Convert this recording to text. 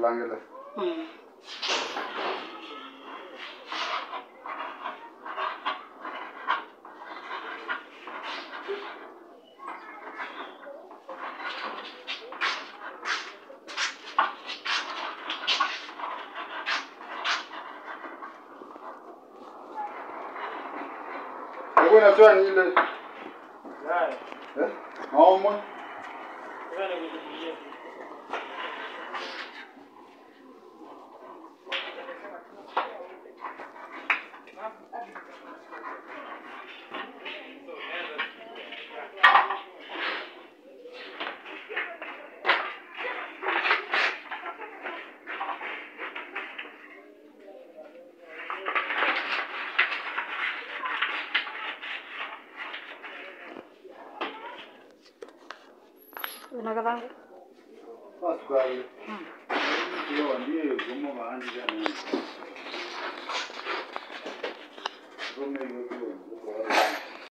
langela Mm. yako inatoa ni ile eh maomo 은하가 방. 응. 이거 네 부모가 아니잖 아. 그러면 이거